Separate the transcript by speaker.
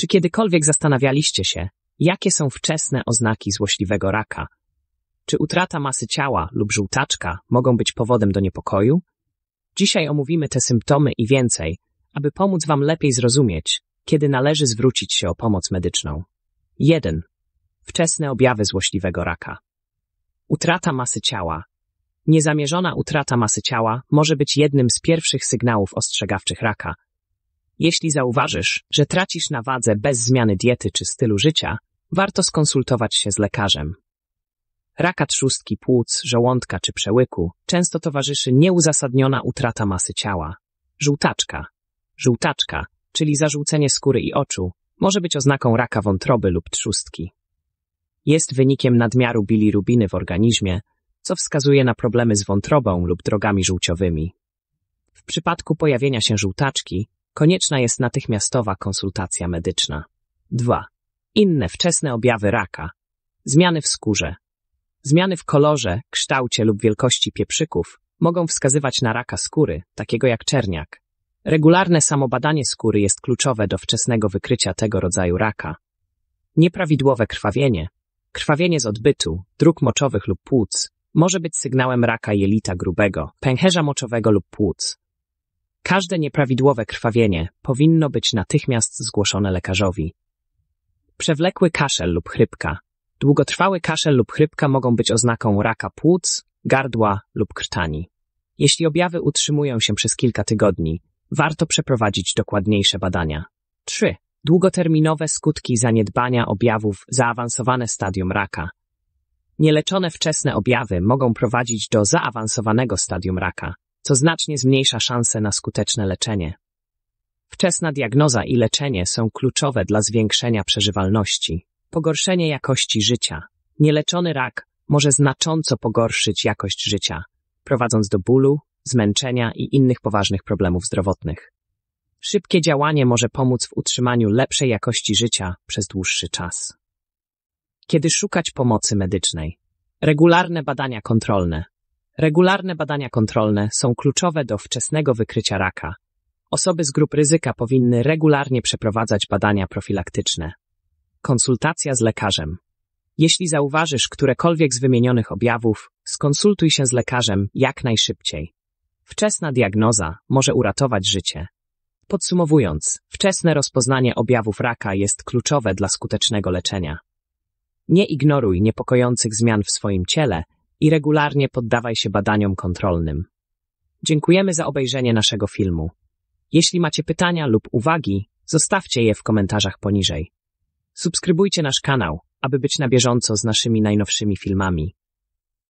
Speaker 1: Czy kiedykolwiek zastanawialiście się, jakie są wczesne oznaki złośliwego raka? Czy utrata masy ciała lub żółtaczka mogą być powodem do niepokoju? Dzisiaj omówimy te symptomy i więcej, aby pomóc Wam lepiej zrozumieć, kiedy należy zwrócić się o pomoc medyczną. 1. Wczesne objawy złośliwego raka. Utrata masy ciała. Niezamierzona utrata masy ciała może być jednym z pierwszych sygnałów ostrzegawczych raka. Jeśli zauważysz, że tracisz na wadze bez zmiany diety czy stylu życia, warto skonsultować się z lekarzem. Raka trzustki płuc, żołądka czy przełyku często towarzyszy nieuzasadniona utrata masy ciała. Żółtaczka. Żółtaczka, czyli zażółcenie skóry i oczu, może być oznaką raka wątroby lub trzustki. Jest wynikiem nadmiaru bilirubiny w organizmie, co wskazuje na problemy z wątrobą lub drogami żółciowymi. W przypadku pojawienia się żółtaczki, konieczna jest natychmiastowa konsultacja medyczna. 2. Inne wczesne objawy raka. Zmiany w skórze. Zmiany w kolorze, kształcie lub wielkości pieprzyków mogą wskazywać na raka skóry, takiego jak czerniak. Regularne samobadanie skóry jest kluczowe do wczesnego wykrycia tego rodzaju raka. Nieprawidłowe krwawienie, krwawienie z odbytu, dróg moczowych lub płuc może być sygnałem raka jelita grubego, pęcherza moczowego lub płuc. Każde nieprawidłowe krwawienie powinno być natychmiast zgłoszone lekarzowi. Przewlekły kaszel lub chrypka. Długotrwały kaszel lub chrypka mogą być oznaką raka płuc, gardła lub krtani. Jeśli objawy utrzymują się przez kilka tygodni, warto przeprowadzić dokładniejsze badania. 3. Długoterminowe skutki zaniedbania objawów zaawansowane stadium raka. Nieleczone wczesne objawy mogą prowadzić do zaawansowanego stadium raka, co znacznie zmniejsza szanse na skuteczne leczenie. Wczesna diagnoza i leczenie są kluczowe dla zwiększenia przeżywalności, pogorszenie jakości życia. Nieleczony rak może znacząco pogorszyć jakość życia, prowadząc do bólu, zmęczenia i innych poważnych problemów zdrowotnych. Szybkie działanie może pomóc w utrzymaniu lepszej jakości życia przez dłuższy czas. Kiedy szukać pomocy medycznej? Regularne badania kontrolne. Regularne badania kontrolne są kluczowe do wczesnego wykrycia raka. Osoby z grup ryzyka powinny regularnie przeprowadzać badania profilaktyczne. Konsultacja z lekarzem. Jeśli zauważysz którekolwiek z wymienionych objawów, skonsultuj się z lekarzem jak najszybciej. Wczesna diagnoza może uratować życie. Podsumowując, wczesne rozpoznanie objawów raka jest kluczowe dla skutecznego leczenia. Nie ignoruj niepokojących zmian w swoim ciele i regularnie poddawaj się badaniom kontrolnym. Dziękujemy za obejrzenie naszego filmu. Jeśli macie pytania lub uwagi, zostawcie je w komentarzach poniżej. Subskrybujcie nasz kanał, aby być na bieżąco z naszymi najnowszymi filmami.